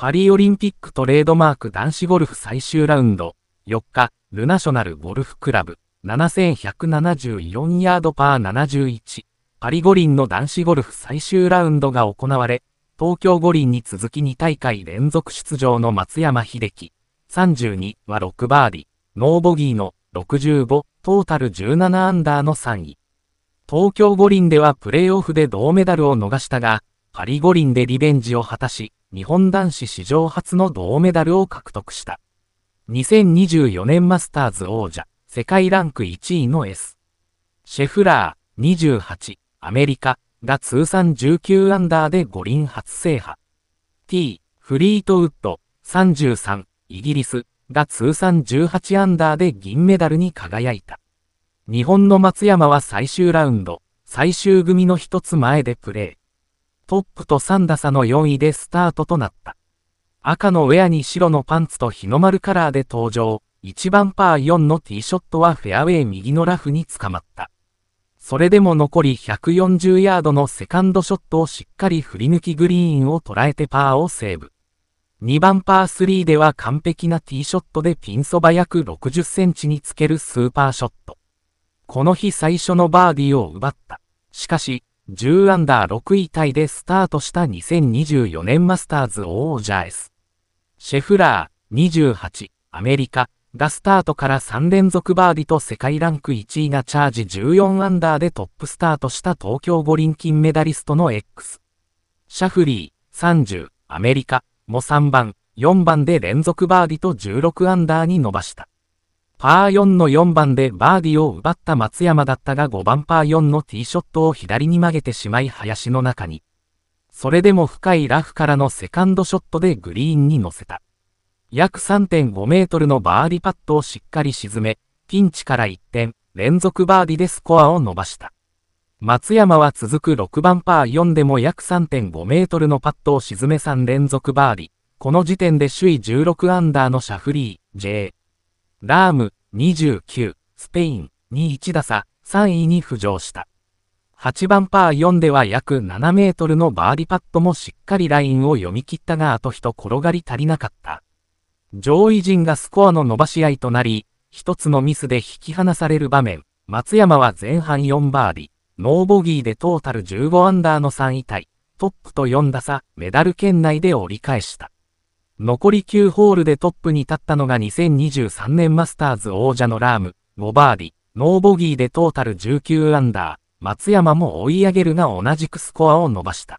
パリオリンピックトレードマーク男子ゴルフ最終ラウンド、4日、ルナショナルゴルフクラブ、7174ヤードパー71、パリ五輪の男子ゴルフ最終ラウンドが行われ、東京五輪に続き2大会連続出場の松山英樹、32は6バーディ、ノーボギーの65、トータル17アンダーの3位。東京五輪ではプレーオフで銅メダルを逃したが、パリ五輪でリベンジを果たし、日本男子史上初の銅メダルを獲得した。2024年マスターズ王者、世界ランク1位の S。シェフラー、28、アメリカ、が通算19アンダーで五輪初制覇。T、フリートウッド、33、イギリス、が通算18アンダーで銀メダルに輝いた。日本の松山は最終ラウンド、最終組の一つ前でプレー。トップと3打差の4位でスタートとなった。赤のウェアに白のパンツと日の丸カラーで登場。1番パー4のティーショットはフェアウェイ右のラフに捕まった。それでも残り140ヤードのセカンドショットをしっかり振り抜きグリーンを捉えてパーをセーブ。2番パー3では完璧なティーショットでピンそば約60センチにつけるスーパーショット。この日最初のバーディーを奪った。しかし、10アンダー6位タイでスタートした2024年マスターズ王者 S。シェフラー28、アメリカ、がスタートから3連続バーディと世界ランク1位がチャージ14アンダーでトップスタートした東京五輪金メダリストの X。シャフリー30、アメリカ、も3番、4番で連続バーディと16アンダーに伸ばした。パー4の4番でバーディを奪った松山だったが5番パー4のティーショットを左に曲げてしまい林の中に。それでも深いラフからのセカンドショットでグリーンに乗せた。約3.5メートルのバーディパットをしっかり沈め、ピンチから一転、連続バーディでスコアを伸ばした。松山は続く6番パー4でも約3.5メートルのパットを沈め3連続バーディ。この時点で首位16アンダーのシャフリー、J。ラーム、29、スペイン、に1打差、3位に浮上した。8番パー4では約7メートルのバーディパットもしっかりラインを読み切ったがあと一転がり足りなかった。上位陣がスコアの伸ばし合いとなり、一つのミスで引き離される場面、松山は前半4バーディ、ノーボギーでトータル15アンダーの3位タイ、トップと4打差、メダル圏内で折り返した。残り9ホールでトップに立ったのが2023年マスターズ王者のラーム、5バーディ、ノーボギーでトータル19アンダー、松山も追い上げるが同じくスコアを伸ばした。